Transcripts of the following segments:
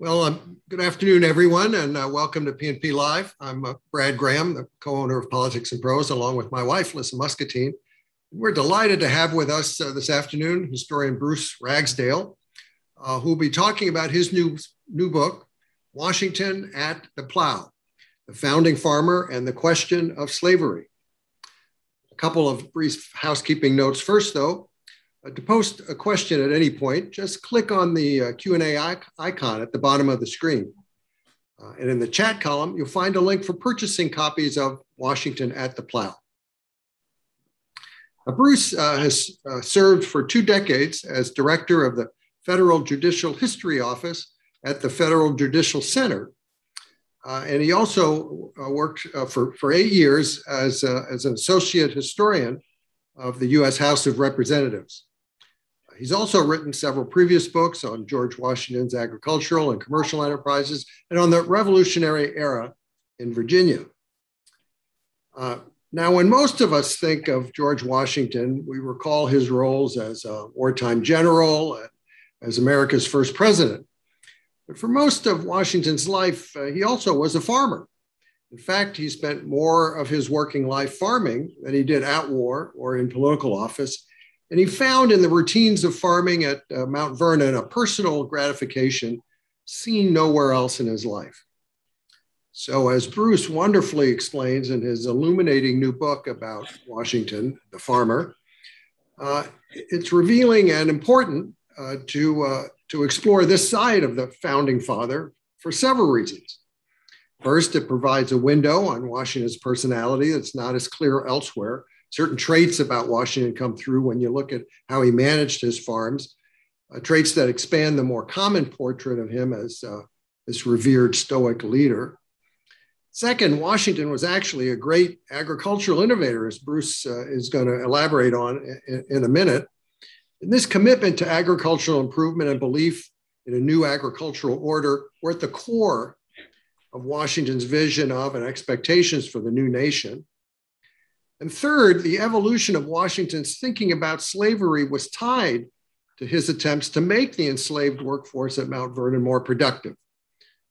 Well, um, good afternoon, everyone, and uh, welcome to P&P Live. I'm uh, Brad Graham, the co-owner of Politics and Prose, along with my wife, Lissa Muscatine. We're delighted to have with us uh, this afternoon historian Bruce Ragsdale, uh, who will be talking about his new, new book, Washington at the Plow, The Founding Farmer and the Question of Slavery. A couple of brief housekeeping notes first, though. Uh, to post a question at any point, just click on the uh, Q&A icon at the bottom of the screen. Uh, and in the chat column, you'll find a link for purchasing copies of Washington at the Plow. Bruce uh, has uh, served for two decades as director of the Federal Judicial History Office at the Federal Judicial Center. Uh, and he also worked for, for eight years as, as an associate historian of the US House of Representatives. He's also written several previous books on George Washington's agricultural and commercial enterprises and on the Revolutionary era in Virginia. Uh, now, when most of us think of George Washington, we recall his roles as a wartime general, as America's first president. But for most of Washington's life, uh, he also was a farmer. In fact, he spent more of his working life farming than he did at war or in political office. And he found in the routines of farming at uh, Mount Vernon a personal gratification seen nowhere else in his life. So, as Bruce wonderfully explains in his illuminating new book about Washington, the farmer, uh, it's revealing and important uh, to, uh, to explore this side of the founding father for several reasons. First, it provides a window on Washington's personality that's not as clear elsewhere certain traits about Washington come through when you look at how he managed his farms, uh, traits that expand the more common portrait of him as uh, this revered Stoic leader. Second, Washington was actually a great agricultural innovator, as Bruce uh, is going to elaborate on in, in a minute. And this commitment to agricultural improvement and belief in a new agricultural order were at the core of Washington's vision of and expectations for the new nation. And third, the evolution of Washington's thinking about slavery was tied to his attempts to make the enslaved workforce at Mount Vernon more productive.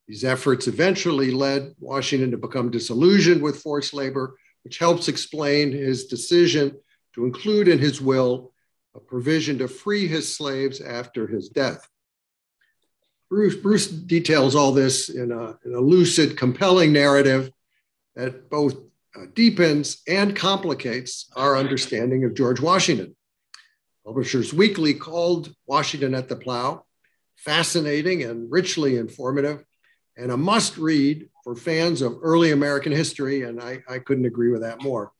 These efforts eventually led Washington to become disillusioned with forced labor, which helps explain his decision to include in his will a provision to free his slaves after his death. Bruce, Bruce details all this in a, in a lucid, compelling narrative that both deepens and complicates our understanding of George Washington. Publishers Weekly called Washington at the Plow fascinating and richly informative, and a must read for fans of early American history, and I, I couldn't agree with that more.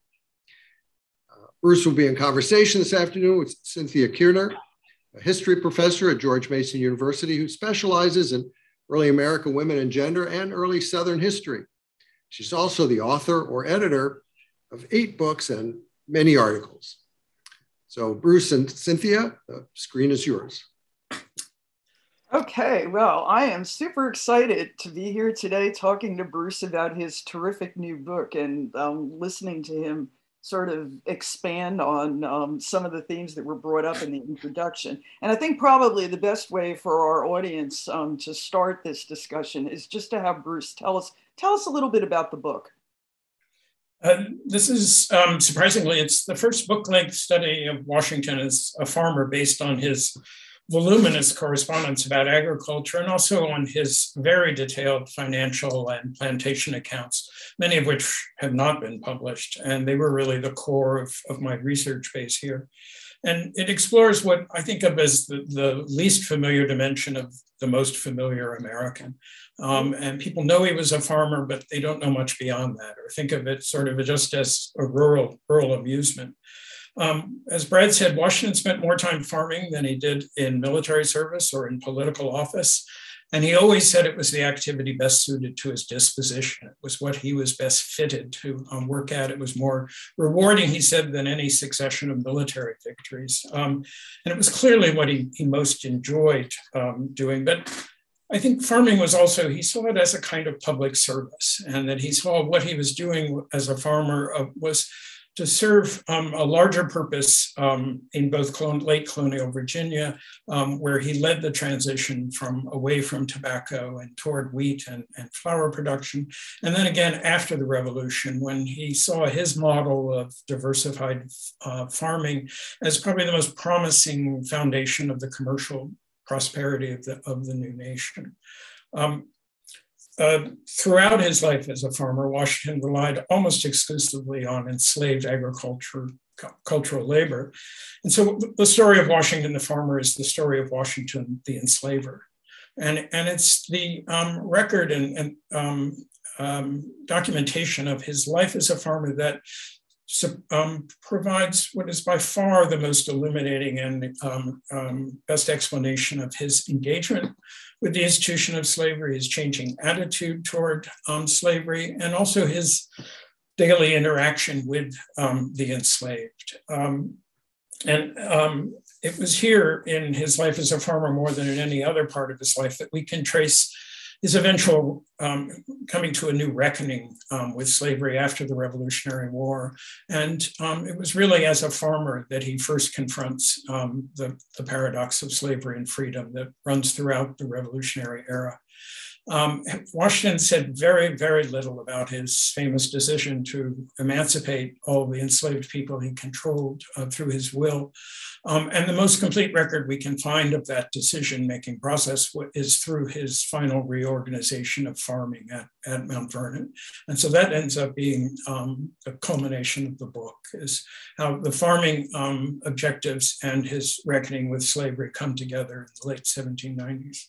Uh, Bruce will be in conversation this afternoon with Cynthia Kierner, a history professor at George Mason University who specializes in early American women and gender and early Southern history. She's also the author or editor of eight books and many articles. So, Bruce and Cynthia, the screen is yours. Okay, well, I am super excited to be here today talking to Bruce about his terrific new book and um, listening to him sort of expand on um, some of the themes that were brought up in the introduction. And I think probably the best way for our audience um, to start this discussion is just to have Bruce tell us Tell us a little bit about the book. Uh, this is um, surprisingly, it's the first book length study of Washington as a farmer based on his voluminous correspondence about agriculture and also on his very detailed financial and plantation accounts, many of which have not been published. And they were really the core of, of my research base here. And it explores what I think of as the, the least familiar dimension of the most familiar American. Um, and people know he was a farmer, but they don't know much beyond that, or think of it sort of just as a rural, rural amusement. Um, as Brad said, Washington spent more time farming than he did in military service or in political office. And he always said it was the activity best suited to his disposition. It was what he was best fitted to um, work at. It was more rewarding, he said, than any succession of military victories. Um, and it was clearly what he, he most enjoyed um, doing. But I think farming was also, he saw it as a kind of public service, and that he saw what he was doing as a farmer uh, was to serve um, a larger purpose um, in both late colonial Virginia, um, where he led the transition from away from tobacco and toward wheat and, and flour production. And then again after the revolution, when he saw his model of diversified uh, farming as probably the most promising foundation of the commercial prosperity of the, of the new nation. Um, uh, throughout his life as a farmer, Washington relied almost exclusively on enslaved agriculture, cultural labor. And so the story of Washington the farmer is the story of Washington the enslaver. And, and it's the um, record and, and um, um, documentation of his life as a farmer that um, provides what is by far the most illuminating and um, um, best explanation of his engagement with the institution of slavery, his changing attitude toward um, slavery, and also his daily interaction with um, the enslaved. Um, and it was here in his life as a farmer more than in any other part of his life that we can trace his eventual um, coming to a new reckoning um, with slavery after the Revolutionary War. And um, it was really as a farmer that he first confronts um, the, the paradox of slavery and freedom that runs throughout the Revolutionary era. Um, Washington said very, very little about his famous decision to emancipate all the enslaved people he controlled uh, through his will. Um, and the most complete record we can find of that decision making process is through his final reorganization of farming at, at Mount Vernon. And so that ends up being um, the culmination of the book is how the farming um, objectives and his reckoning with slavery come together in the late 1790s.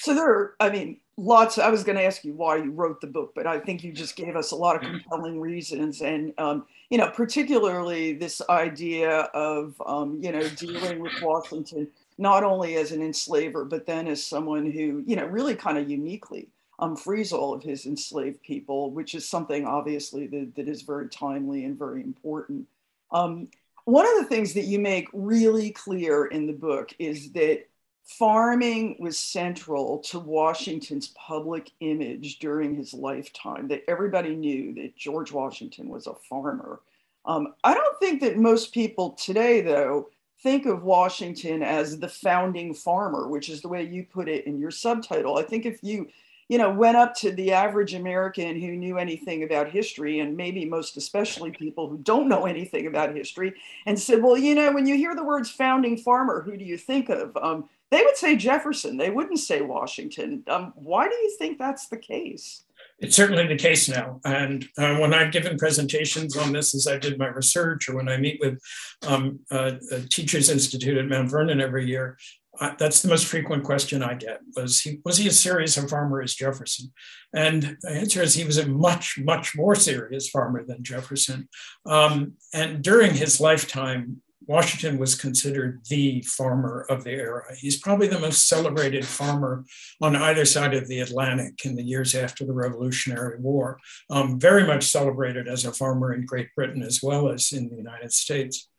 So there are, I mean, lots. I was going to ask you why you wrote the book, but I think you just gave us a lot of compelling reasons, and um, you know, particularly this idea of um, you know dealing with Washington not only as an enslaver, but then as someone who you know really kind of uniquely um, frees all of his enslaved people, which is something obviously that, that is very timely and very important. Um, one of the things that you make really clear in the book is that farming was central to Washington's public image during his lifetime, that everybody knew that George Washington was a farmer. Um, I don't think that most people today, though, think of Washington as the founding farmer, which is the way you put it in your subtitle. I think if you you know, went up to the average American who knew anything about history, and maybe most especially people who don't know anything about history, and said, Well, you know, when you hear the words founding farmer, who do you think of? Um, they would say Jefferson. They wouldn't say Washington. Um, why do you think that's the case? It's certainly the case now. And uh, when I've given presentations on this as I did my research, or when I meet with um, uh, Teachers Institute at Mount Vernon every year, uh, that's the most frequent question I get was he was he as serious a farmer as Jefferson? And the answer is he was a much much more serious farmer than Jefferson. Um, and during his lifetime, Washington was considered the farmer of the era. He's probably the most celebrated farmer on either side of the Atlantic in the years after the Revolutionary War. Um, very much celebrated as a farmer in Great Britain as well as in the United States.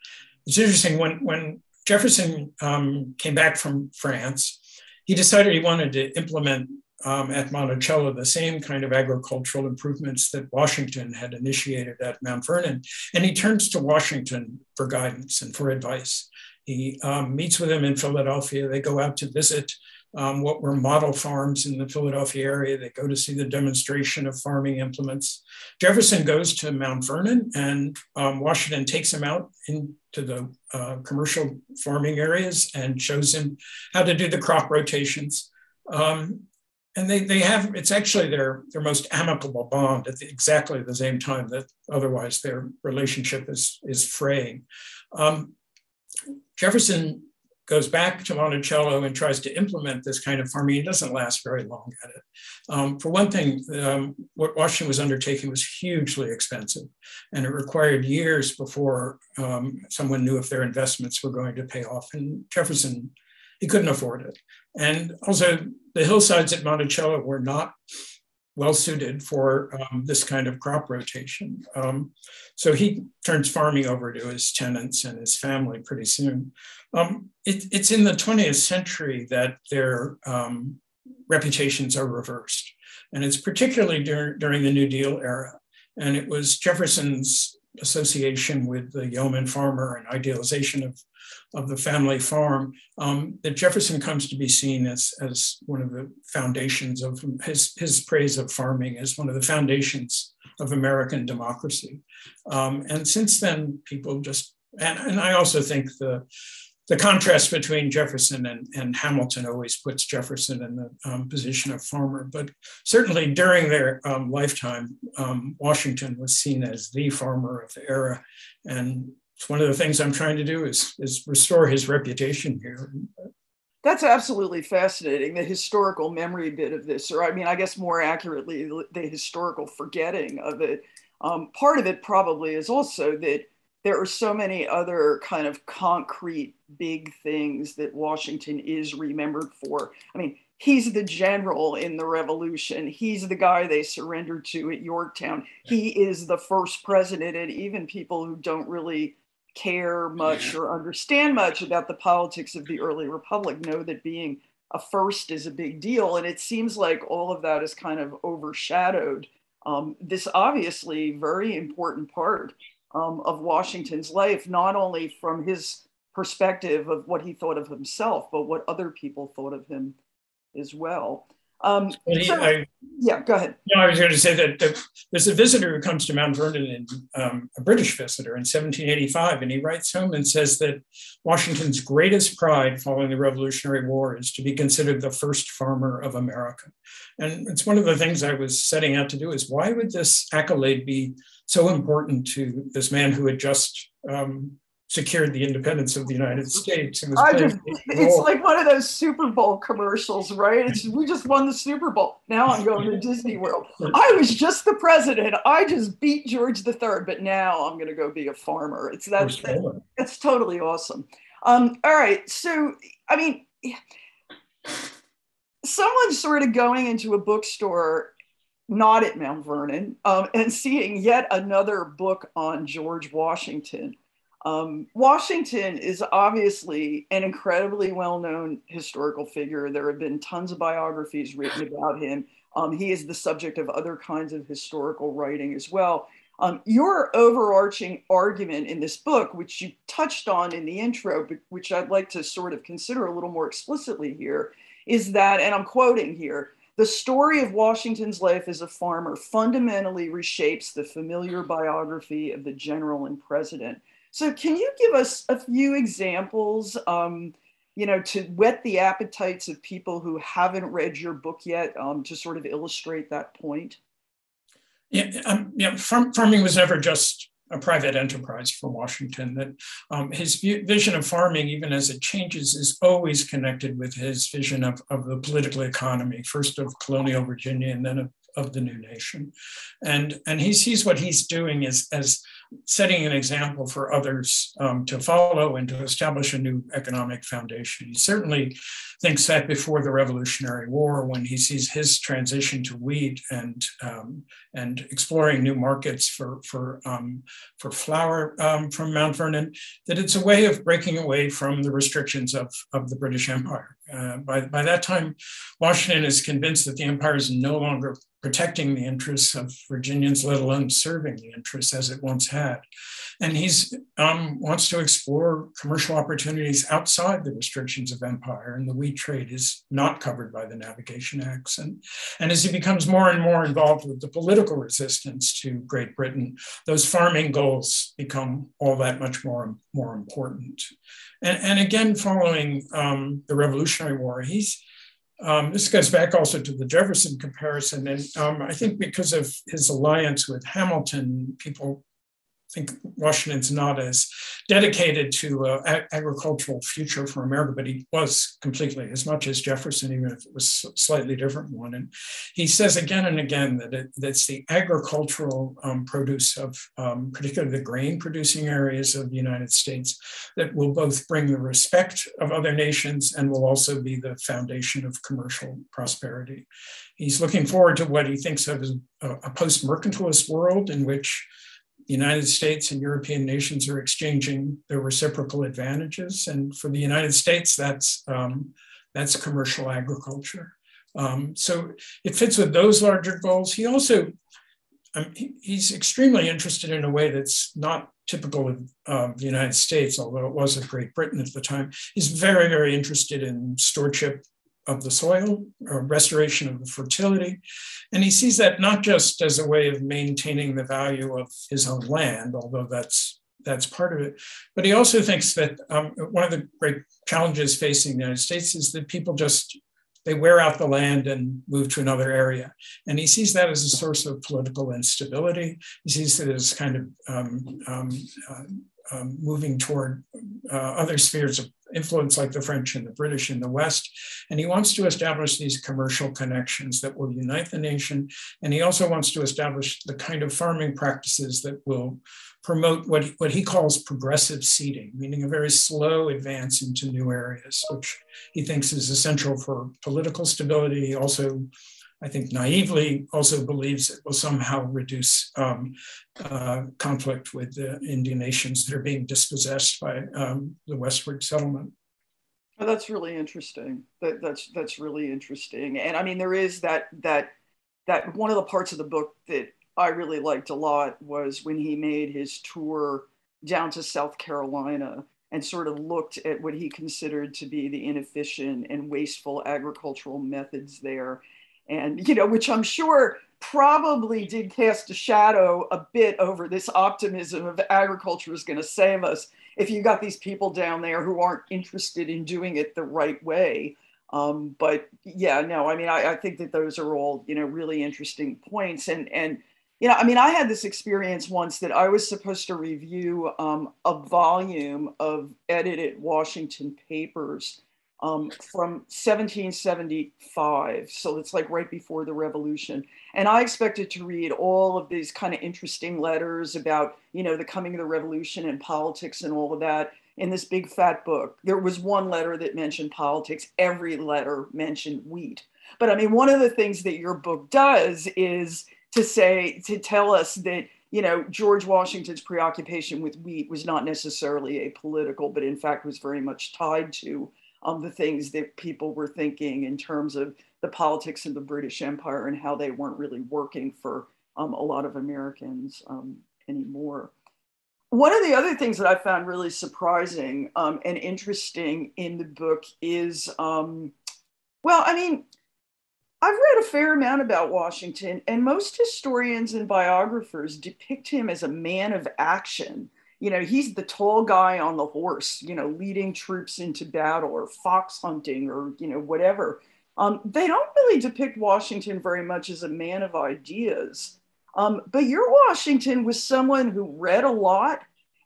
It's interesting when, when Jefferson um, came back from France, he decided he wanted to implement um, at Monticello the same kind of agricultural improvements that Washington had initiated at Mount Vernon. And he turns to Washington for guidance and for advice. He um, meets with him in Philadelphia. They go out to visit um, what were model farms in the Philadelphia area. They go to see the demonstration of farming implements. Jefferson goes to Mount Vernon, and um, Washington takes him out into the uh, commercial farming areas and shows him how to do the crop rotations. Um, and they, they have it's actually their their most amicable bond at the, exactly the same time that otherwise their relationship is is fraying. Um, Jefferson goes back to Monticello and tries to implement this kind of farming. He doesn't last very long at it. Um, for one thing, um, what Washington was undertaking was hugely expensive, and it required years before um, someone knew if their investments were going to pay off. And Jefferson, he couldn't afford it. And also, the hillsides at Monticello were not well suited for um, this kind of crop rotation. Um, so he turns farming over to his tenants and his family pretty soon. Um, it, it's in the 20th century that their um, reputations are reversed. And it's particularly dur- during the New Deal era. And it was Jefferson's association with the yeoman farmer and idealization of, of the family farm um, that Jefferson comes to be seen as, as one of the foundations of his, his praise of farming as one of the foundations of American democracy. Um, and since then, people just, and, and I also think the, the contrast between Jefferson and, and Hamilton always puts Jefferson in the um, position of farmer. But certainly during their um, lifetime, um, Washington was seen as the farmer of the era. And it's one of the things I'm trying to do is, is restore his reputation here. That's absolutely fascinating, the historical memory bit of this, or I mean, I guess more accurately, the historical forgetting of it. Um, part of it probably is also that there are so many other kind of concrete big things that Washington is remembered for. I mean, he's the general in the revolution. He's the guy they surrendered to at Yorktown. He is the first president, and even people who don't really care much or understand much about the politics of the early republic know that being a first is a big deal. And it seems like all of that is kind of overshadowed um, this obviously very important part um, of Washington's life, not only from his perspective of what he thought of himself, but what other people thought of him as well. Um, so, I, yeah, go ahead. No, I was going to say that the, there's a visitor who comes to Mount Vernon, and um, a British visitor in 1785, and he writes home and says that Washington's greatest pride following the Revolutionary War is to be considered the first farmer of America. And it's one of the things I was setting out to do is why would this accolade be so important to this man who had just um, secured the independence of the United States. And was just, it's like one of those Super Bowl commercials, right? It's, we just won the Super Bowl. Now I'm going to Disney World. I was just the president. I just beat George III, but now I'm going to go be a farmer. It's that, that that's totally awesome. Um, all right, so I mean, someone's sort of going into a bookstore not at Mount Vernon, um, and seeing yet another book on George Washington. Um, Washington is obviously an incredibly well known historical figure. There have been tons of biographies written about him. Um, he is the subject of other kinds of historical writing as well. Um, your overarching argument in this book, which you touched on in the intro, but which I'd like to sort of consider a little more explicitly here, is that, and I'm quoting here, the story of Washington's life as a farmer fundamentally reshapes the familiar biography of the general and president. So, can you give us a few examples, um, you know, to whet the appetites of people who haven't read your book yet, um, to sort of illustrate that point? Yeah, um, yeah. Farm, farming was never just a private enterprise for Washington. That um, his vision of farming, even as it changes, is always connected with his vision of, of the political economy, first of colonial Virginia and then of, of the new nation. And, and he sees what he's doing as, as setting an example for others um, to follow and to establish a new economic foundation. He certainly thinks that before the Revolutionary War, when he sees his transition to wheat and um, and exploring new markets for for um, for flour um, from Mount Vernon, that it's a way of breaking away from the restrictions of, of the British Empire. Uh, by, by that time, Washington is convinced that the empire is no longer protecting the interests of Virginians, let alone serving the interests as it once had. And he's um, wants to explore commercial opportunities outside the restrictions of empire, and the wheat trade is not covered by the Navigation Acts. And, and as he becomes more and more involved with the political resistance to Great Britain, those farming goals become all that much more, more important. And, and again, following um, the Revolutionary War, he's um, this goes back also to the Jefferson comparison. And um, I think because of his alliance with Hamilton, people think Washington's not as dedicated to uh, agricultural future for America, but he was completely as much as Jefferson, even if it was a slightly different one. And he says again and again that it, that's the agricultural um, produce of um, particularly the grain producing areas of the United States that will both bring the respect of other nations and will also be the foundation of commercial prosperity. He's looking forward to what he thinks of as a, a post-mercantilist world in which the United States and European nations are exchanging their reciprocal advantages. And for the United States, that's, um, that's commercial agriculture. Um, so it fits with those larger goals. He also, um, he, he's extremely interested in a way that's not typical of the United States, although it was of Great Britain at the time. He's very, very interested in stewardship of the soil, or restoration of the fertility. And he sees that not just as a way of maintaining the value of his own land, although that's that's part of it. But he also thinks that um, one of the great challenges facing the United States is that people just they wear out the land and move to another area. And he sees that as a source of political instability. He sees it as kind of um, um, uh, um, moving toward uh, other spheres of influence like the French and the British in the West. And he wants to establish these commercial connections that will unite the nation. And he also wants to establish the kind of farming practices that will promote what what he calls progressive seeding, meaning a very slow advance into new areas, which he thinks is essential for political stability. He also I think naively also believes it will somehow reduce um, uh, conflict with the Indian nations that are being dispossessed by um, the westward settlement. Oh, that's really interesting. That, that's that's really interesting. And I mean, there is that that that one of the parts of the book that I really liked a lot was when he made his tour down to South Carolina and sort of looked at what he considered to be the inefficient and wasteful agricultural methods there and you know which i'm sure probably did cast a shadow a bit over this optimism of agriculture is going to save us if you got these people down there who aren't interested in doing it the right way. Um, but yeah no i mean I, I think that those are all you know really interesting points. And and you know i mean i had this experience once that i was supposed to review um, a volume of edited washington papers um, from 1775. So it's like right before the revolution. And I expected to read all of these kind of interesting letters about, you know, the coming of the revolution and politics and all of that in this big fat book. There was one letter that mentioned politics, every letter mentioned wheat. But I mean, one of the things that your book does is to say, to tell us that you know, George Washington's preoccupation with wheat was not necessarily a political, but in fact was very much tied to um, the things that people were thinking in terms of the politics of the British Empire and how they weren't really working for um, a lot of Americans um, anymore. One of the other things that I found really surprising um, and interesting in the book is, um, well, I mean, I've read a fair amount about Washington, and most historians and biographers depict him as a man of action you know, he's the tall guy on the horse, you know, leading troops into battle or fox hunting or, you know, whatever. Um, they don't really depict Washington very much as a man of ideas. Um, but your Washington was someone who read a lot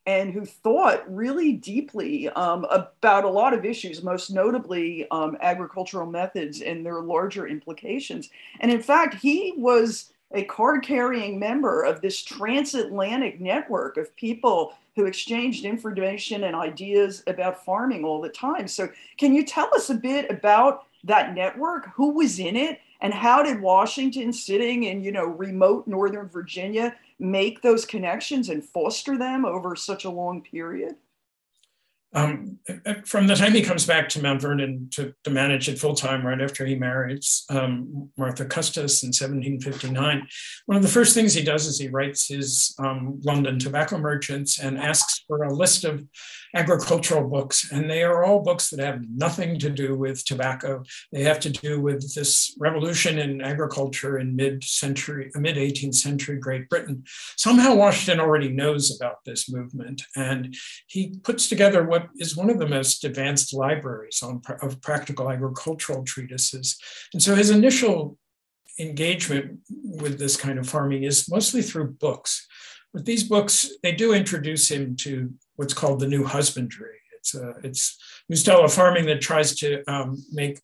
and who thought really deeply um, about a lot of issues, most notably um, agricultural methods and their larger implications. And in fact, he was a card carrying member of this transatlantic network of people who exchanged information and ideas about farming all the time. So, can you tell us a bit about that network? Who was in it? And how did Washington, sitting in you know remote Northern Virginia, make those connections and foster them over such a long period? Um, from the time he comes back to Mount Vernon to, to manage it full time, right after he marries um, Martha Custis in 1759, one of the first things he does is he writes his um, London tobacco merchants and asks for a list of agricultural books. And they are all books that have nothing to do with tobacco. They have to do with this revolution in agriculture in mid century, mid 18th century Great Britain. Somehow Washington already knows about this movement. And he puts together what is one of the most advanced libraries on, of practical agricultural treatises. And so his initial engagement with this kind of farming is mostly through books. But these books, they do introduce him to what's called the new husbandry. It's, a, it's new style of farming that tries to um, make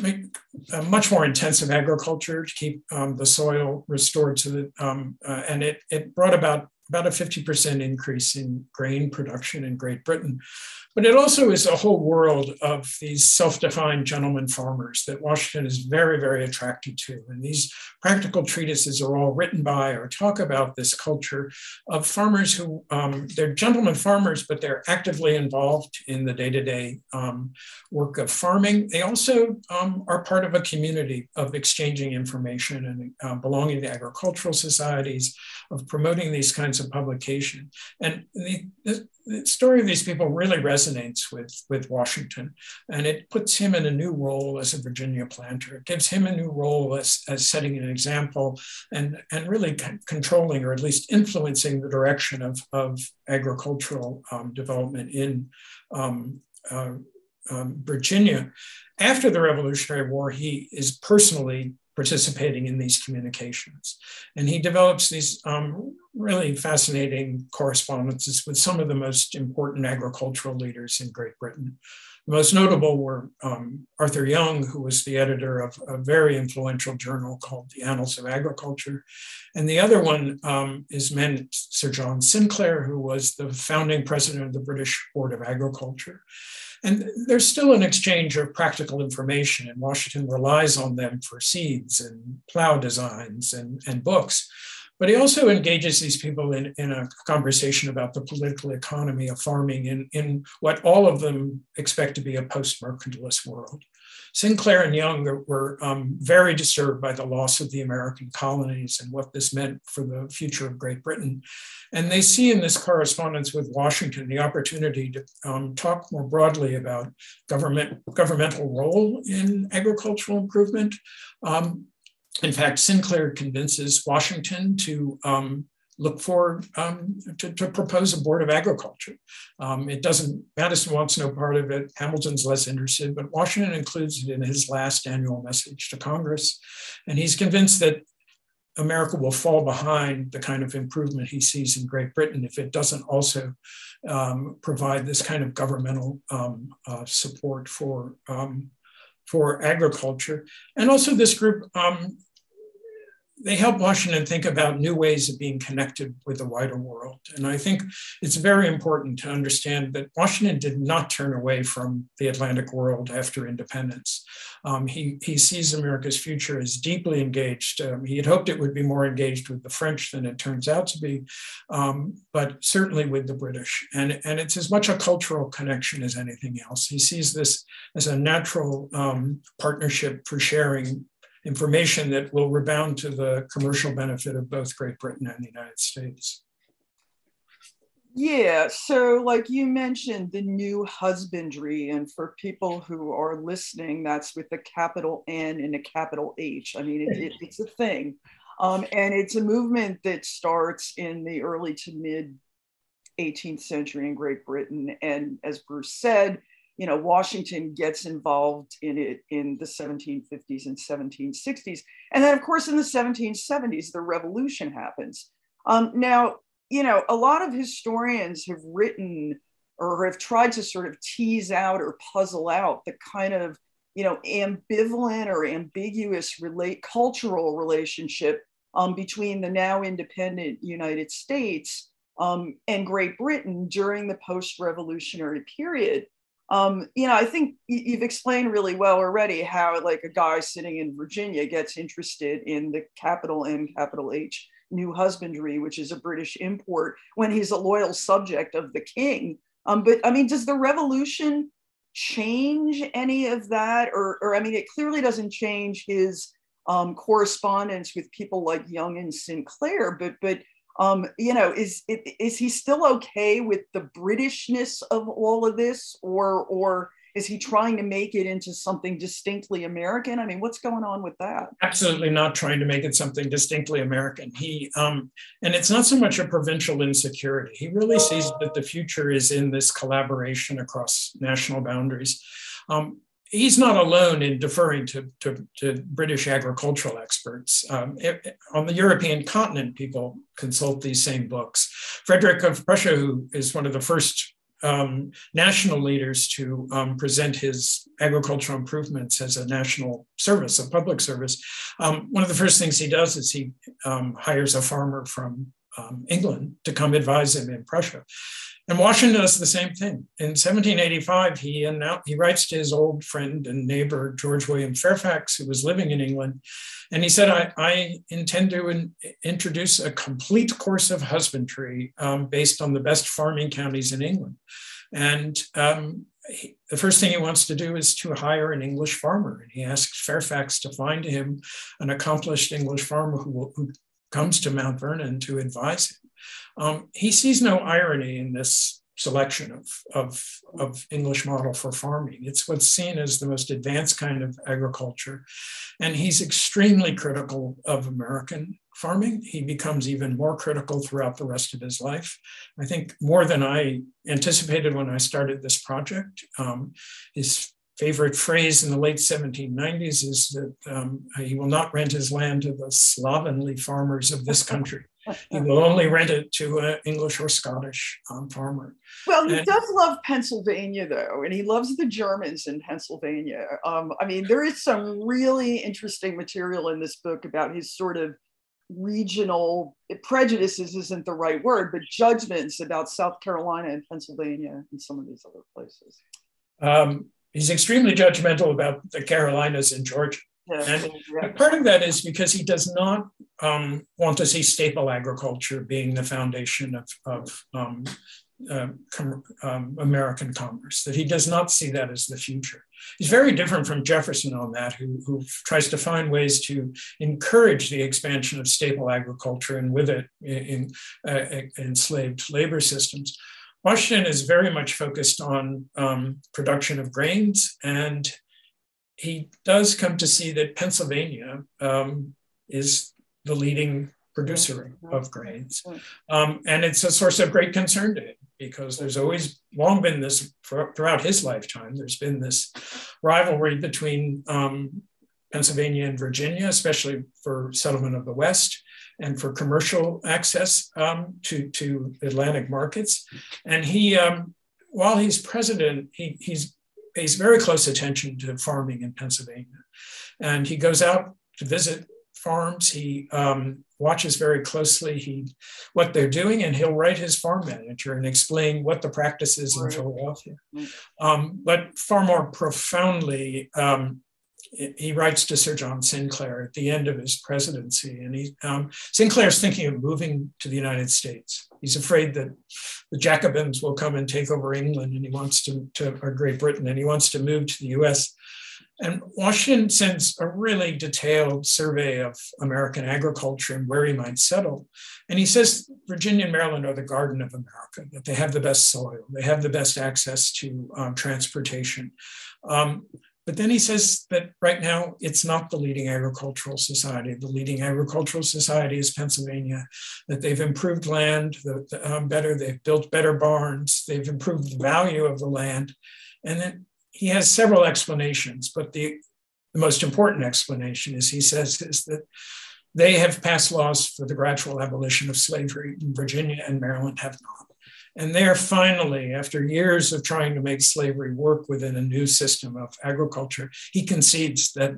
make a much more intensive agriculture to keep um, the soil restored to the, um, uh, and it, it brought about about a 50% increase in grain production in Great Britain. But it also is a whole world of these self defined gentleman farmers that Washington is very, very attracted to. And these practical treatises are all written by or talk about this culture of farmers who, um, they're gentlemen farmers, but they're actively involved in the day to day work of farming. They also um, are part of a community of exchanging information and uh, belonging to agricultural societies, of promoting these kinds of publication. And the, the the story of these people really resonates with, with Washington, and it puts him in a new role as a Virginia planter. It gives him a new role as, as setting an example and, and really controlling or at least influencing the direction of, of agricultural um, development in um, uh, um, Virginia. After the Revolutionary War, he is personally participating in these communications. And he develops these um, really fascinating correspondences with some of the most important agricultural leaders in Great Britain. The most notable were um, Arthur Young, who was the editor of a very influential journal called the Annals of Agriculture. And the other one um, is men, Sir John Sinclair, who was the founding president of the British Board of Agriculture. And there's still an exchange of practical information, and Washington relies on them for seeds and plow designs and, and books. But he also engages these people in, in a conversation about the political economy of farming in, in what all of them expect to be a post mercantilist world. Sinclair and Young were um, very disturbed by the loss of the American colonies and what this meant for the future of Great Britain. And they see in this correspondence with Washington the opportunity to um, talk more broadly about government, governmental role in agricultural improvement. Um, in fact, Sinclair convinces Washington to um, look for um, to, to, propose a board of agriculture. Um, it doesn't, Madison wants no part of it. Hamilton's less interested, but Washington includes it in his last annual message to Congress. And he's convinced that America will fall behind the kind of improvement he sees in Great Britain if it doesn't also um, provide this kind of governmental um, uh, support for um, for agriculture. And also this group um, they help Washington think about new ways of being connected with the wider world. And I think it's very important to understand that Washington did not turn away from the Atlantic world after independence. Um, he, he sees America's future as deeply engaged. Um, he had hoped it would be more engaged with the French than it turns out to be, um, but certainly with the British. And, and it's as much a cultural connection as anything else. He sees this as a natural um, partnership for sharing information that will rebound to the commercial benefit of both Great Britain and the United States. Yeah, so like you mentioned, the new husbandry, and for people who are listening, that's with a capital N and a capital H. I mean, it, it, it's a thing. Um, and it's a movement that starts in the early to mid 18th century in Great Britain. And as Bruce said, you know, Washington gets involved in it in the 1750s and 1760s. And then, of course, in the 1770s, the revolution happens. Um, now, you know, a lot of historians have written or have tried to sort of tease out or puzzle out the kind of, you know, ambivalent or ambiguous relate cultural relationship um, between the now independent United States um, and Great Britain during the post-revolutionary period um, you know, I think you've explained really well already how like a guy sitting in Virginia gets interested in the capital N, capital H new husbandry, which is a British import, when he's a loyal subject of the king. Um, but I mean, does the revolution change any of that? Or, or I mean, it clearly doesn't change his um, correspondence with people like Young and Sinclair, but but um, you know, is is he still okay with the Britishness of all of this, or or is he trying to make it into something distinctly American? I mean, what's going on with that? Absolutely not trying to make it something distinctly American. He um, and it's not so much a provincial insecurity. He really sees that the future is in this collaboration across national boundaries. Um, he's not alone in deferring to, to, to British agricultural experts. Um, it, on the European continent, people consult these same books. Frederick of Prussia, who is one of the first um, national leaders to um, present his agricultural improvements as a national service, a public service, um, one of the first things he does is he um, hires a farmer from um, England to come advise him in Prussia. And Washington does the same thing. In 1785, he, announced, he writes to his old friend and neighbor, George William Fairfax, who was living in England. And he said, I, I intend to in, introduce a complete course of husbandry um, based on the best farming counties in England. And um, he, the first thing he wants to do is to hire an English farmer. And he asks Fairfax to find him an accomplished English farmer who, who comes to Mount Vernon to advise him. Um, he sees no irony in this selection of, of, of English model for farming. It's what's seen as the most advanced kind of agriculture. And he's extremely critical of American farming. He becomes even more critical throughout the rest of his life. I think more than I anticipated when I started this project. Um, his favorite phrase in the late 1790s is that um, he will not rent his land to the slovenly farmers of this country. he will only rent it to an English or Scottish um, farmer. Well, he and, does love Pennsylvania, though, and he loves the Germans in Pennsylvania. Um, I mean, there is some really interesting material in this book about his sort of regional prejudices isn't the right word, but judgments about South Carolina and Pennsylvania and some of these other places. Um, he's extremely judgmental about the Carolinas and Georgia. Yeah, and part of that is because he does not um, want to see staple agriculture being the foundation of, of um, uh, com- um, American commerce, that he does not see that as the future. He's very different from Jefferson on that, who, who tries to find ways to encourage the expansion of staple agriculture and with it in, uh, enslaved labor systems. Washington is very much focused on um, production of grains, and he does come to see that Pennsylvania um, is the leading producer of grains. Um, and it's a source of great concern to him because there's always long been this throughout his lifetime, there's been this rivalry between um, Pennsylvania and Virginia, especially for settlement of the West and for commercial access um, to, to Atlantic markets. And he, um, while he's president, he he's, pays very close attention to farming in Pennsylvania. And he goes out to visit farms. He um, watches very closely he, what they're doing, and he'll write his farm manager and explain what the practice is in Philadelphia. Um, but far more profoundly, um, he writes to Sir John Sinclair at the end of his presidency, and he um, Sinclair's thinking of moving to the United States. He's afraid that the Jacobins will come and take over England, and he wants to, to or Great Britain, and he wants to move to the U.S. And Washington sends a really detailed survey of American agriculture and where he might settle. And he says Virginia and Maryland are the garden of America, that they have the best soil, they have the best access to um, transportation. Um, but then he says that right now it's not the leading agricultural society. The leading agricultural society is Pennsylvania, that they've improved land the, the, um, better, they've built better barns, they've improved the value of the land. And then he has several explanations, but the, the most important explanation is he says is that they have passed laws for the gradual abolition of slavery in Virginia and Maryland have not. And there, finally, after years of trying to make slavery work within a new system of agriculture, he concedes that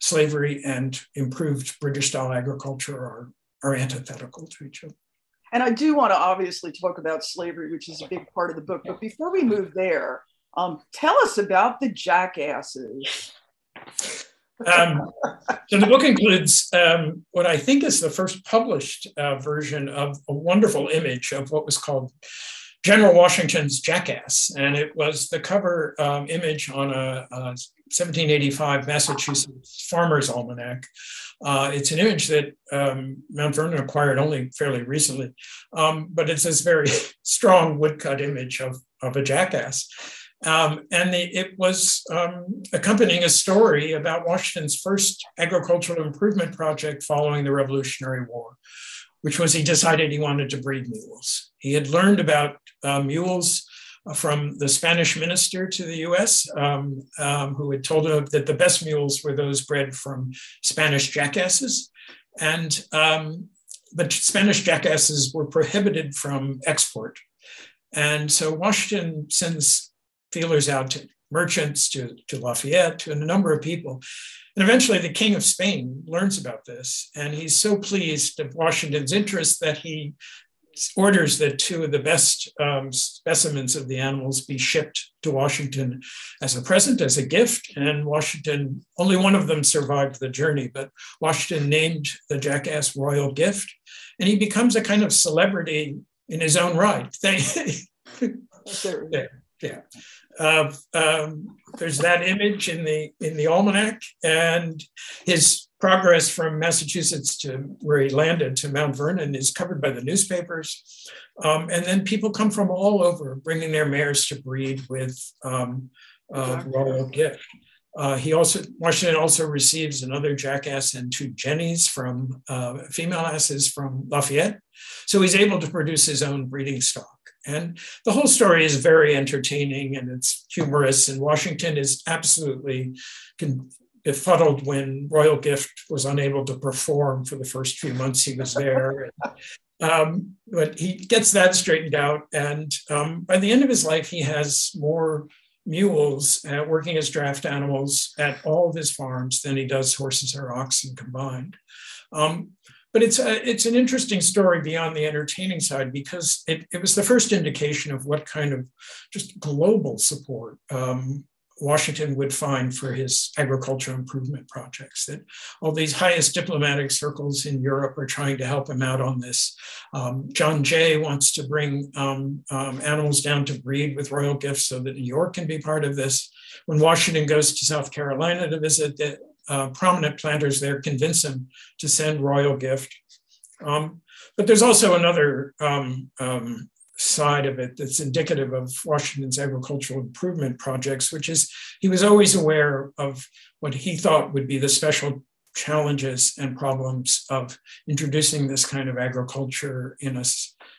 slavery and improved British style agriculture are, are antithetical to each other. And I do want to obviously talk about slavery, which is a big part of the book. But before we move there, um, tell us about the jackasses. Um, so the book includes um, what I think is the first published uh, version of a wonderful image of what was called General Washington's Jackass, and it was the cover um, image on a, a, 1785 Massachusetts Farmer's Almanac. Uh, it's an image that um, Mount Vernon acquired only fairly recently, um, but it's this very strong woodcut image of, of a jackass. Um, and the, it was um, accompanying a story about Washington's first agricultural improvement project following the Revolutionary War, which was he decided he wanted to breed mules. He had learned about uh, mules from the Spanish minister to the US, um, um, who had told him that the best mules were those bred from Spanish jackasses. And um, but Spanish jackasses were prohibited from export. And so Washington sends feelers out to merchants, to, to Lafayette, to a number of people. And eventually the King of Spain learns about this. And he's so pleased of Washington's interest that he orders that two of the best um, specimens of the animals be shipped to Washington as a present, as a gift. And Washington, only one of them survived the journey, but Washington named the jackass Royal Gift. And he becomes a kind of celebrity in his own right. yeah. Uh, um, there's that image in the in the almanac, and his progress from Massachusetts to where he landed to Mount Vernon is covered by the newspapers. Um, and then people come from all over bringing their mares to breed with um, uh, royal gift. Uh, he also, Washington also receives another jackass and two jennies from uh, female asses from Lafayette. So he's able to produce his own breeding stock. And the whole story is very entertaining and it's humorous. And Washington is absolutely befuddled when Royal Gift was unable to perform for the first few months he was there. um, but he gets that straightened out. And um, by the end of his life, he has more mules uh, working as draft animals at all of his farms than he does horses or oxen combined. Um, but it's a, it's an interesting story beyond the entertaining side because it, it was the first indication of what kind of just global support um, Washington would find for his agricultural improvement projects. That all these highest diplomatic circles in Europe are trying to help him out on this. Um, John Jay wants to bring um, um, animals down to breed with royal gifts so that New York can be part of this. When Washington goes to South Carolina to visit, uh, prominent planters there convince him to send royal gift. Um, but there's also another um, um, side of it that's indicative of Washington's agricultural improvement projects, which is he was always aware of what he thought would be the special challenges and problems of introducing this kind of agriculture in a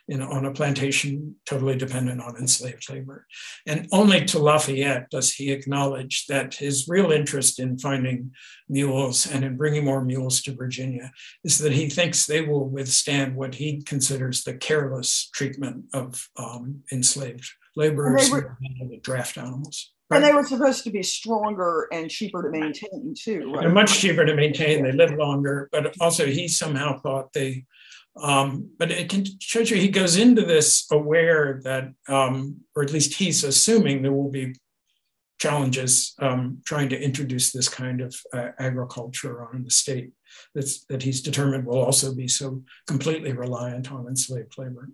in, on a plantation totally dependent on enslaved labor. And only to Lafayette does he acknowledge that his real interest in finding mules and in bringing more mules to Virginia is that he thinks they will withstand what he considers the careless treatment of um, enslaved laborers were, and draft animals. And they were supposed to be stronger and cheaper to maintain too, right? They're much cheaper to maintain. They live longer, but also he somehow thought they um, but it can show you he goes into this aware that, um, or at least he's assuming there will be challenges um, trying to introduce this kind of uh, agriculture on the state that's, that he's determined will also be so completely reliant on enslaved labor.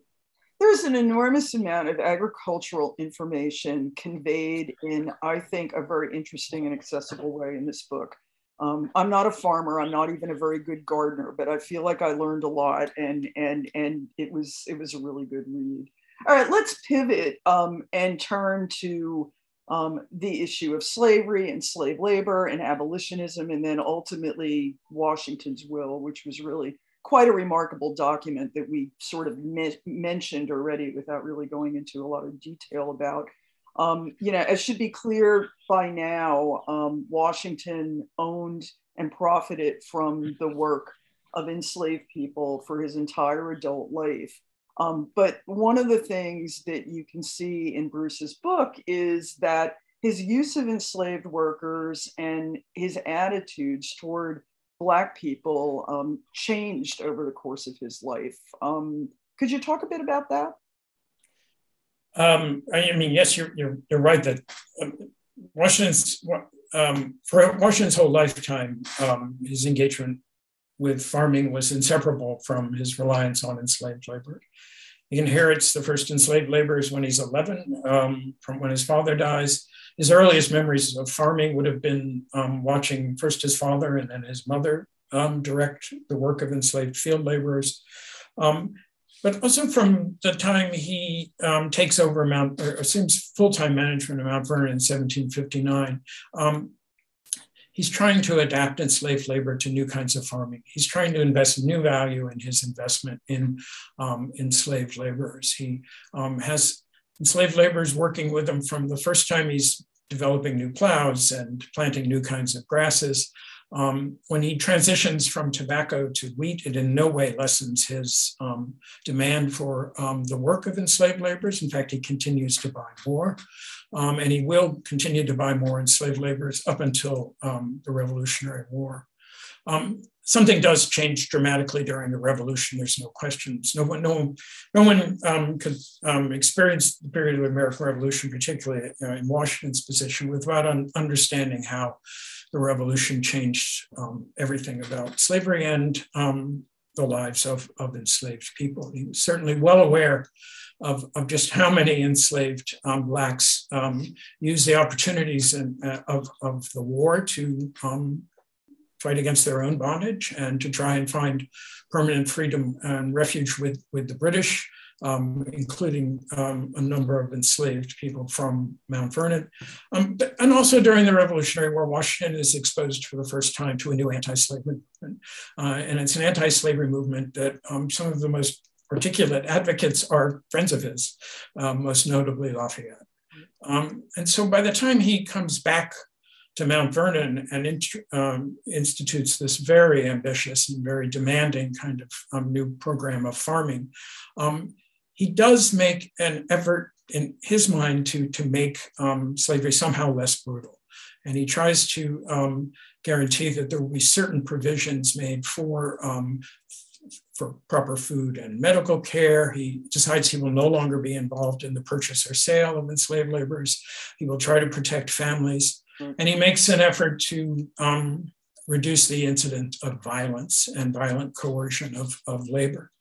There's an enormous amount of agricultural information conveyed in, I think, a very interesting and accessible way in this book. Um, I'm not a farmer. I'm not even a very good gardener, but I feel like I learned a lot, and and and it was it was a really good read. All right, let's pivot um, and turn to um, the issue of slavery and slave labor and abolitionism, and then ultimately Washington's will, which was really quite a remarkable document that we sort of me- mentioned already without really going into a lot of detail about. Um, you know, it should be clear by now, um, Washington owned and profited from the work of enslaved people for his entire adult life. Um, but one of the things that you can see in Bruce's book is that his use of enslaved workers and his attitudes toward Black people um, changed over the course of his life. Um, could you talk a bit about that? Um, I mean, yes, you're, you're, you're right that um, Washington's, um, for Washington's whole lifetime, um, his engagement with farming was inseparable from his reliance on enslaved labor. He inherits the first enslaved laborers when he's 11 um, from when his father dies. His earliest memories of farming would have been um, watching first his father and then his mother direct the work of enslaved field laborers. Um, but also from the time he um, takes over Mount, or assumes full-time management of Mount Vernon in 1759, um, he's trying to adapt enslaved labor to new kinds of farming. He's trying to invest new value in his investment in um, enslaved laborers. He um, has enslaved laborers working with him from the first time he's developing new plows and planting new kinds of grasses. Um, when he transitions from tobacco to wheat, it in no way lessens his um, demand for um, the work of enslaved laborers. In fact, he continues to buy more, um, and he will continue to buy more enslaved laborers up until um, the Revolutionary War. Something does change dramatically during the revolution. There's no questions. No one, no, no one um, could um, experience the period of the American Revolution, particularly uh, in Washington's position, without un- understanding how the revolution changed um, everything about slavery and um, the lives of, of enslaved people. He was certainly well aware of, of just how many enslaved um, Blacks um, used the opportunities in, uh, of, of the war to um, fight against their own bondage and to try and find permanent freedom and refuge with, with the British, um, including um, a number of enslaved people from Mount Vernon. Um, but, and also during the Revolutionary War, Washington is exposed for the first time to a new anti-slavery movement. Uh, and it's an anti-slavery movement that um, some of the most articulate advocates are friends of his, um, most notably Lafayette. Um, and so by the time he comes back to Mount Vernon and um, institutes this very ambitious and very demanding kind of um, new program of farming. Um, he does make an effort in his mind to, to make um, slavery somehow less brutal. And he tries to um, guarantee that there will be certain provisions made for for proper food and medical care. He decides he will no longer be involved in the purchase or sale of enslaved laborers. He will try to protect families. And he makes an effort to um, reduce the incident of violence and violent coercion of, of labor.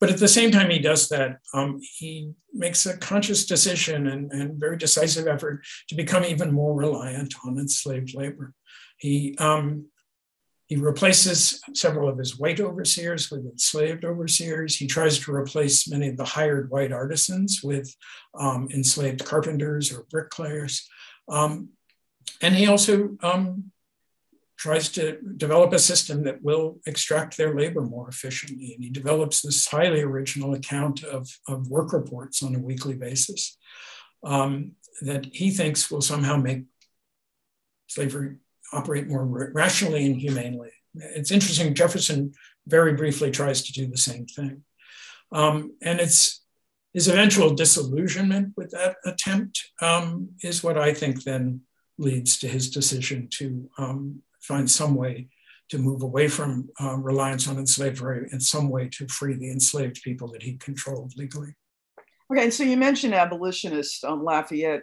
But at the same time, he does that, um, he makes a conscious decision and, and, very decisive effort to become even more reliant on enslaved labor. He, um, he replaces several of his white overseers with enslaved overseers. He tries to replace many of the hired white artisans with um, enslaved carpenters or bricklayers. Um, and he also um, tries to develop a system that will extract their labor more efficiently. And he develops this highly original account of, of work reports on a weekly basis um, that he thinks will somehow make slavery operate more rationally and humanely. It's interesting, Jefferson very briefly tries to do the same thing. Um, and it's his eventual disillusionment with that attempt um, is what I think then leads to his decision to um, find some way to move away from um, reliance on enslavement in some way to free the enslaved people that he controlled legally. Okay, and so you mentioned abolitionists, um, Lafayette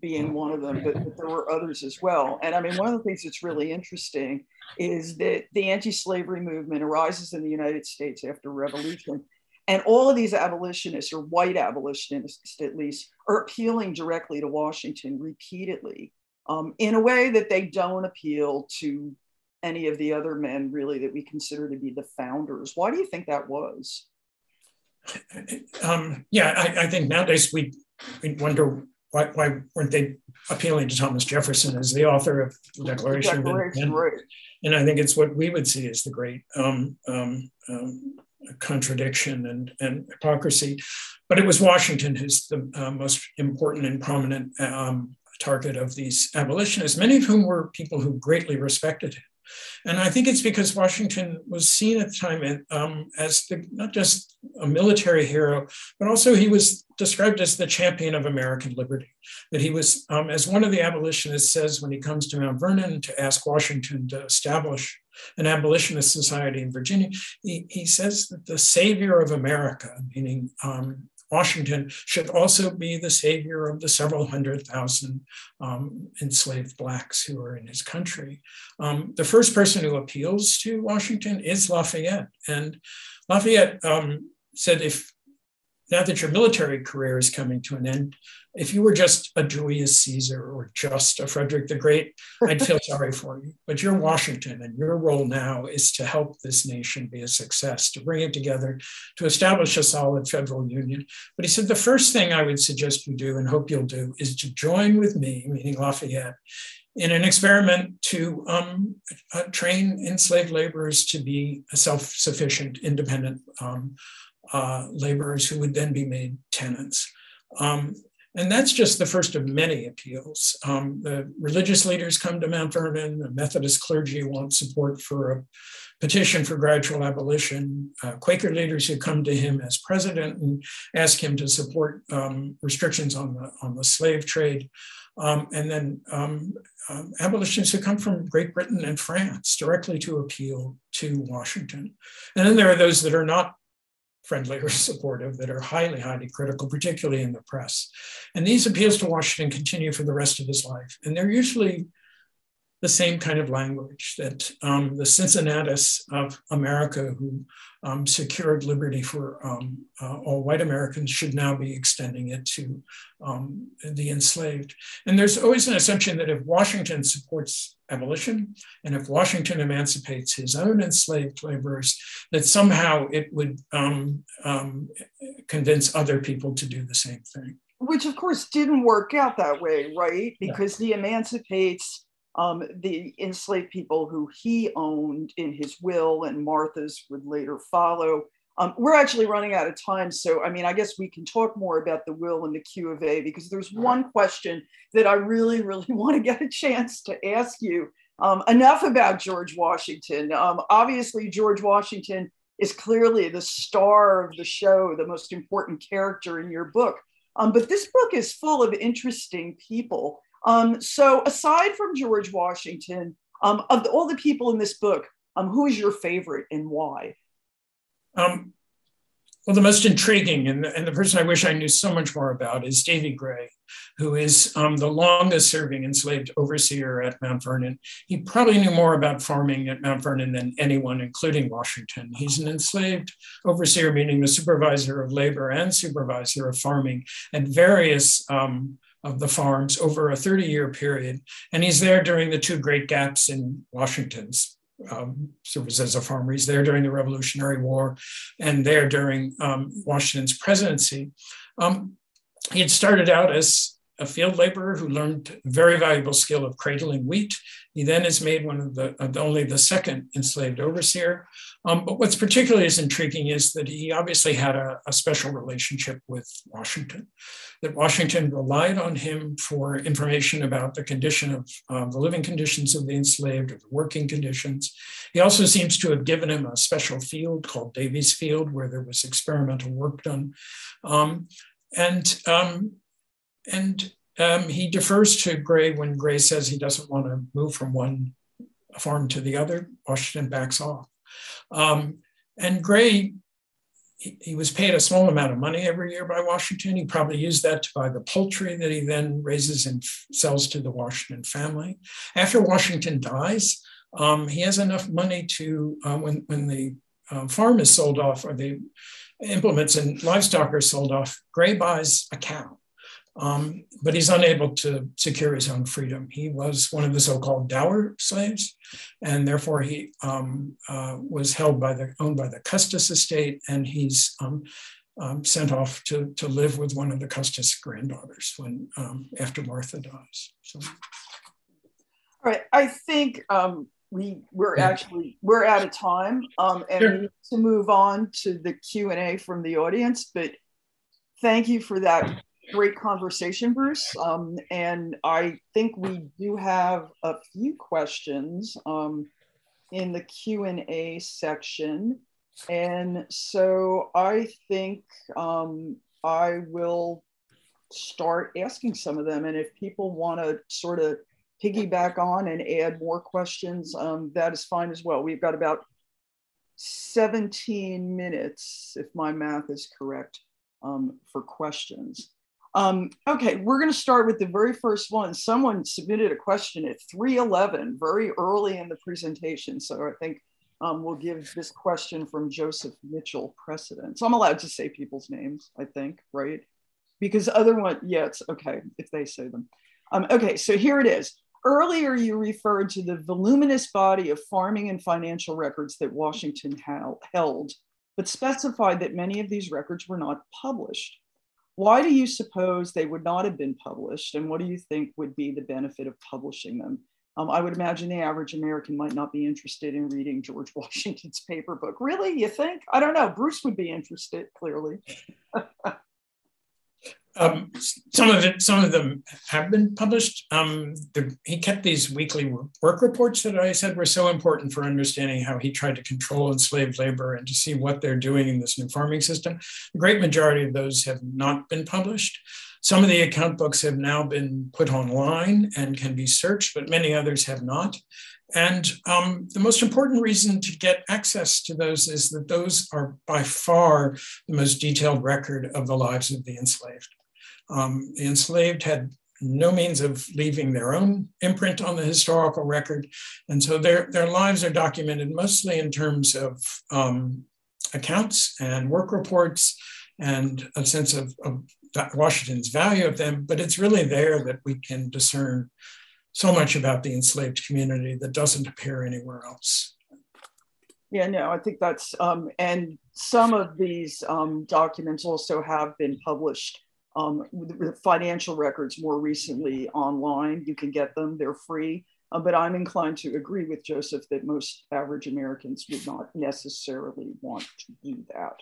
being one of them, but, but, there were others as well. And I mean, one of the things that's really interesting is that the anti slavery movement arises in the United States after revolution. And all of these abolitionists, or white abolitionists at least, are appealing directly to Washington repeatedly um, in a way that they don't appeal to any of the other men really that we consider to be the founders. Why do you think that was? Um, yeah, I, I, think nowadays we, we wonder why, why, weren't they appealing to Thomas Jefferson as the author of the Declaration, the Declaration of Independence? And I think it's what we would see as the great um, um, um, contradiction and, and hypocrisy. But it was Washington who's the uh, most important and prominent um, target of these abolitionists, many of whom were people who greatly respected him. And I think it's because Washington was seen at the time um, as the, not just a military hero, but also he was described as the champion of American liberty. That he was, um, as one of the abolitionists says when he comes to Mount Vernon to ask Washington to establish an abolitionist society in Virginia, he, he says that the savior of America, meaning um, Washington should also be the savior of the several hundred thousand um, enslaved Blacks who are in his country. Um, the first person who appeals to Washington is Lafayette. And Lafayette um, said, if now that your military career is coming to an end, if you were just a Julius Caesar or just a Frederick the Great, I'd feel sorry for you. But you're Washington, and your role now is to help this nation be a success, to bring it together, to establish a solid federal union. But he said, the first thing I would suggest you do and hope you'll do is to join with me, meaning Lafayette, in an experiment to um, uh, train enslaved laborers to be a self sufficient, independent um, uh, laborers who would then be made tenants. Um, And that's just the first of many appeals. Um, the religious leaders come to Mount Vernon, the Methodist clergy want support for a petition for gradual abolition, uh, Quaker leaders who come to him as president and ask him to support um, restrictions on the, on the slave trade. Um, and then um, um, abolitionists who come from Great Britain and France directly to appeal to Washington. And then there are those that are not friendly or supportive, that are highly, highly critical, particularly in the press. And these appeals to Washington continue for the rest of his life. And they're usually the same kind of language that um, the Cincinnatus of America, who um, secured liberty for um, uh, all white Americans, should now be extending it to um, the enslaved. And there's always an assumption that if Washington supports abolition and if Washington emancipates his own enslaved laborers, that somehow it would um, um, convince other people to do the same thing. Which, of course, didn't work out that way, right? Because yeah. he emancipates um, the enslaved people who he owned in his will, and Martha's would later follow. Um, we're actually running out of time. So, I mean, I guess we can talk more about the will and the Q of A because there's one question that I really, really want to get a chance to ask you. Um, enough about George Washington. Um, obviously, George Washington is clearly the star of the show, the most important character in your book. Um, but this book is full of interesting people. Um, so aside from George Washington, um, of the, all the people in this book, um, who is your favorite and why? Um, well, the most intriguing and, and the person I wish I knew so much more about is Davy Gray, who is um, the longest serving enslaved overseer at Mount Vernon. He probably knew more about farming at Mount Vernon than anyone, including Washington. He's an enslaved overseer, meaning the supervisor of labor and supervisor of farming at various um, of the farms over a 30 year period. And he's there during the two great gaps in Washington's um, service as a farmer. He's there during the Revolutionary War and there during um, Washington's presidency. Um, he had started out as a field laborer who learned a very valuable skill of cradling wheat. He then is made one of the only the second enslaved overseer. Um, but what's particularly is intriguing is that he obviously had a, a, special relationship with Washington. That Washington relied on him for information about the condition of um, the living conditions of the enslaved, or the working conditions. He also seems to have given him a special field called Davy's Field, where there was experimental work done. Um, and um, and um, he defers to Gray when Gray says he doesn't want to move from one farm to the other. Washington backs off. Um, and Gray, he, he, was paid a small amount of money every year by Washington. He probably used that to buy the poultry that he then raises and sells to the Washington family. After Washington dies, um, he has enough money to, uh, when, when the uh, farm is sold off or the implements and livestock are sold off, Gray buys a cow um, but he's unable to secure his own freedom. He was one of the so-called dower slaves, and therefore he um, uh, was held by the owned by the Custis estate, and he's um, um sent off to, to live with one of the Custis granddaughters when um, after Martha dies. So. All right, I think um, we we're actually we're out of time, and sure. we need to move on to the Q and A from the audience, but. Thank you for that great conversation, Bruce. Um, and I think we do have a few questions um, in the Q and A section, and so I think um, I will start asking some of them. And if people want to sort of piggyback on and add more questions, um, that is fine as well. We've got about 17 minutes, if my math is correct, um, for questions. Um, okay, we're going to start with the very first one. Someone submitted a question at 311, very early in the presentation. So I think um, we'll give this question from Joseph Mitchell precedence. So I'm allowed to say people's names, I think, right? Because other one, yeah, it's okay if they say them. Um, okay, so here it is. Earlier, you referred to the voluminous body of farming and financial records that Washington held, but specified that many of these records were not published. Why do you suppose they would not have been published? And what do you think would be the benefit of publishing them? Um, I would imagine the average American might not be interested in reading George Washington's paper book. Really? You think? I don't know. Bruce would be interested, clearly. Um, some of it, some of them have been published. Um, the, he kept these weekly work reports that I said were so important for understanding how he tried to control enslaved labor and to see what they're doing in this new farming system. The great majority of those have not been published. Some of the account books have now been put online and can be searched, but many others have not. And um, the most important reason to get access to those is that those are by far the most detailed record of the lives of the enslaved. Um, the enslaved had no means of leaving their own imprint on the historical record. And so their, their lives are documented mostly in terms of um, accounts and work reports and a sense of, of Washington's value of them. But it's really there that we can discern so much about the enslaved community that doesn't appear anywhere else. Yeah, no, I think that's, um, and some of these um, documents also have been published um, financial records more recently online. You can get them, they're free. Uh, but I'm inclined to agree with Joseph that most average Americans would not necessarily want to do that.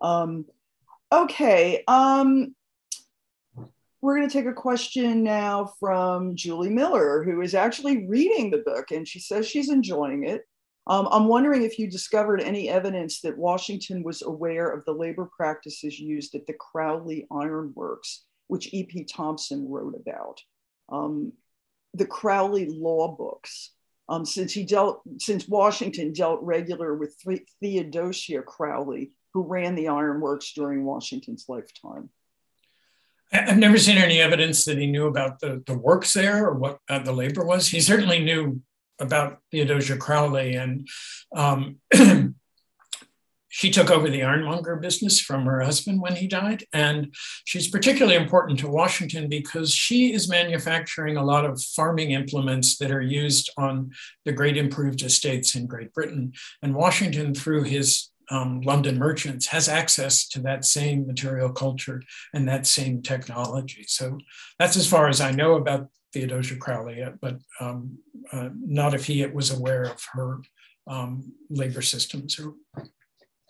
Um, okay, um, we're going to take a question now from Julie Miller, who is actually reading the book and she says she's enjoying it. Um, I'm wondering if you discovered any evidence that Washington was aware of the labor practices used at the Crowley Iron Works, which E.P. Thompson wrote about. Um, the Crowley law books, um, since he dealt, since Washington dealt regular with Theodosia Crowley, who ran the ironworks during Washington's lifetime. I've never seen any evidence that he knew about the, the works there or what uh, the labor was. He certainly knew about Theodosia Crowley, and um, she took over the ironmonger business from her husband when he died. And she's particularly important to Washington because she is manufacturing a lot of farming implements that are used on the great improved estates in Great Britain. And Washington, through his um, London merchants has access to that same material culture and that same technology. So that's as far as I know about Theodosia Crowley, but um, uh, not if he was aware of her um, labor systems.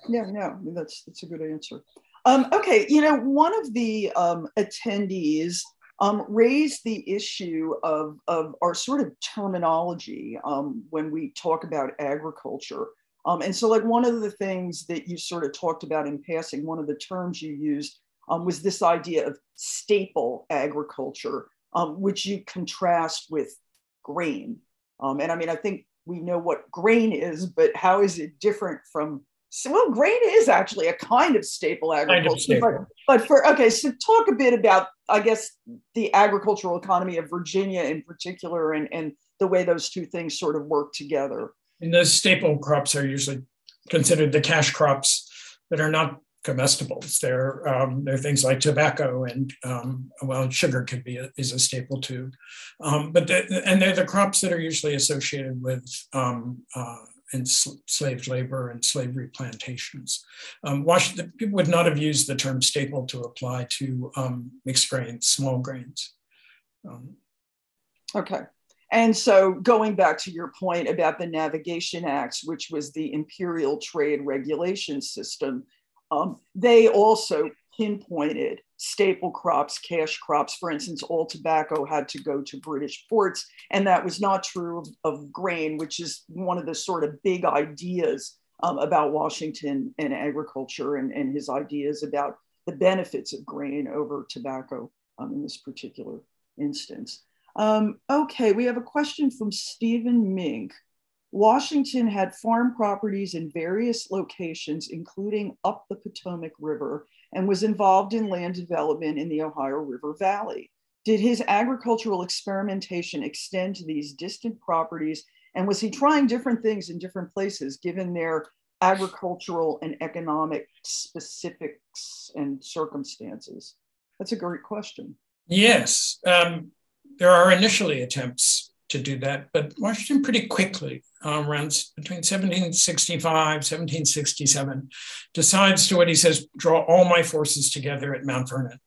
Yeah, no, that's that's a good answer. Um, okay, you know, one of the um, attendees um, raised the issue of, of our sort of terminology um, when we talk about agriculture. And so, like, one of the things that you sort of talked about in passing, one of the terms you used was this idea of staple agriculture, um, which you contrast with grain. Um, and I mean, I think we know what grain is, but how is it different from? Well, grain is actually a kind of staple agriculture. Kind of staple. But, but for, okay, so talk a bit about, I guess, the agricultural economy of Virginia in particular and, and the way those two things sort of work together. And those staple crops are usually considered the cash crops that are not comestibles. They're um, they're things like tobacco and um, well, sugar could be a, is a staple too. Um, but the, and they're the crops that are usually associated with um, uh, enslaved labor and slavery plantations. Um, Washington people would not have used the term staple to apply to um, mixed grains, small grains. okay. And so, going back to your point about the Navigation Acts, which was the imperial trade regulation system, um, they also pinpointed staple crops, cash crops. For instance, all tobacco had to go to British ports, and that was not true of, of grain, which is one of the sort of big ideas um, about Washington and agriculture and, and his ideas about the benefits of grain over tobacco um, in this particular instance. Um, okay, we have a question from Stephen Mink. Washington had farm properties in various locations, including up the Potomac River, and was involved in land development in the Ohio River Valley. Did his agricultural experimentation extend to these distant properties? And was he trying different things in different places, given their agricultural and economic specifics and circumstances? That's a great question. Yes. Um, there are initially attempts to do that, but Washington pretty quickly, um, around between 1765, 1767, decides to what he says, draw all my forces together at Mount Vernon.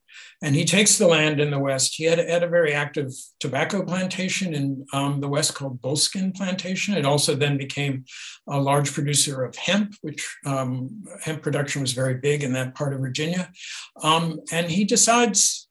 And he takes the land in the West. He had, had a very active tobacco plantation in um, the West called Bullskin Plantation. It also then became a large producer of hemp, which um, hemp production was very big in that part of Virginia. Um, and he decides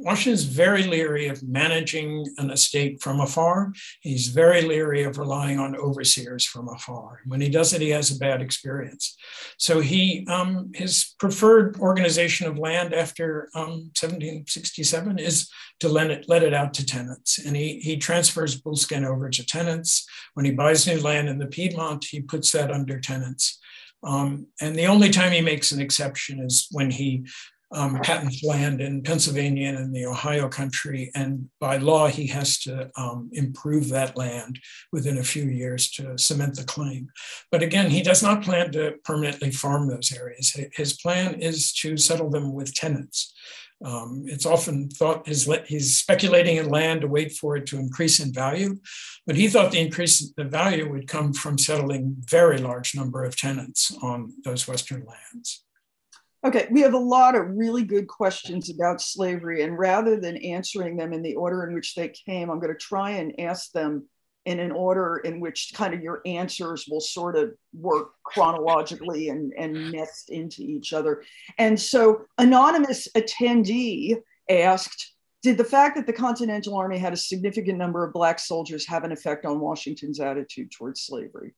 Washington's very leery of managing an estate from afar. He's very leery of relying on overseers from afar. When he does it, he has a bad experience. So he, um, his preferred organization of land after um, 1767 is to let it, let it out to tenants. And he, he transfers bullskin over to tenants. When he buys new land in the Piedmont, he puts that under tenants. Um, and the only time he makes an exception is when he um, patents land in Pennsylvania and in the Ohio country. And by law, he has to um, improve that land within a few years to cement the claim. But again, he does not plan to permanently farm those areas. His plan is to settle them with tenants. Um, it's often thought he's speculating in land to wait for it to increase in value, but he thought the increase in the value would come from settling very large number of tenants on those Western lands. Okay, we have a lot of really good questions about slavery, and rather than answering them in the order in which they came, I'm going to try and ask them in an order in which kind of your answers will sort of work chronologically and, and nest into each other. And so, anonymous attendee asked, did the fact that the Continental Army had a significant number of Black soldiers have an effect on Washington's attitude towards slavery?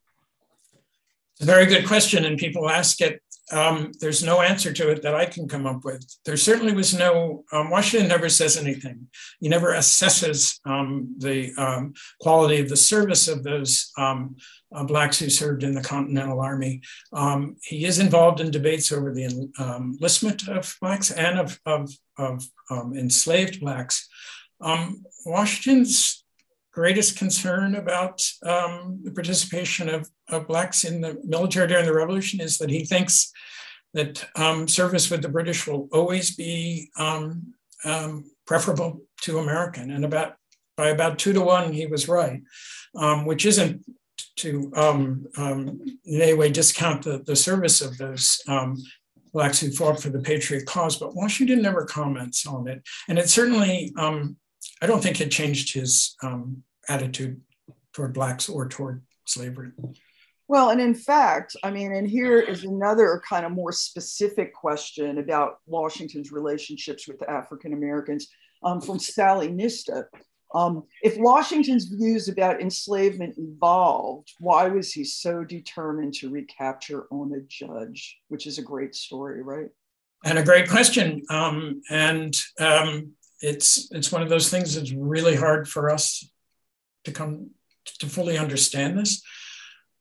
It's a very good question, and people ask it um, there's no answer to it that I can come up with. There certainly was no, um, Washington never says anything. He never assesses um, the um, quality of the service of those uh, Blacks who served in the Continental Army. Um, he is involved in debates over the enlistment of Blacks and of, of, of enslaved Blacks. Washington's greatest concern about um, the participation of, of, Blacks in the military during the Revolution is that he thinks that um, service with the British will always be um, um preferable to American. And about by about two to one, he was right, um, which isn't to um, in any way discount the, the service of those blacks who fought for the patriot cause, but Washington never comments on it. And it certainly um, I don't think it changed his um, attitude toward blacks or toward slavery. Well, and in fact, I mean, and here is another kind of more specific question about Washington's relationships with African Americans um, from Sally Nista. Um, if Washington's views about enslavement evolved, why was he so determined to recapture Ona Judge, which is a great story, right? And a great question. Um, and um, it's it's one of those things that's really hard for us to come to fully understand this.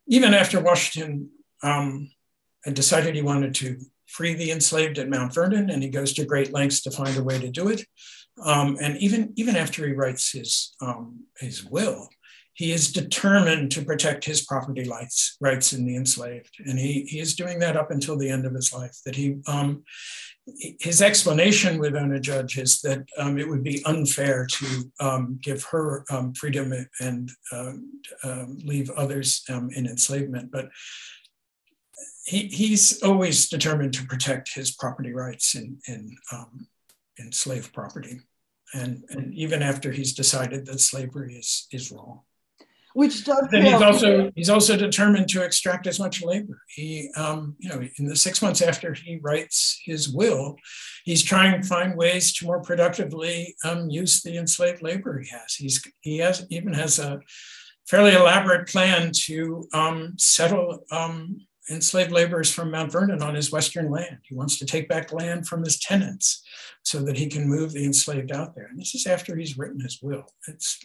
Even after Washington um, had decided he wanted to free the enslaved at Mount Vernon, and he goes to great lengths to find a way to do it. Um, and even even after he writes his um, his will, he is determined to protect his property rights rights in the enslaved, and he he is doing that up until the end of his life. That he um, his explanation with Ona Judge is that um, it would be unfair to um, give her um, freedom and uh, leave others in enslavement. But he, he's always determined to protect his property rights in, in, in slave property. And, and even after he's decided that slavery is, is wrong which does. Then he's also he's also determined to extract as much labor. He, um, you know, in the six months after he writes his will, he's trying to find ways to more productively um, use the enslaved labor he has. He's he has even has a fairly elaborate plan to um, settle um, enslaved laborers from Mount Vernon on his western land. He wants to take back land from his tenants so that he can move the enslaved out there. And this is after he's written his will. It's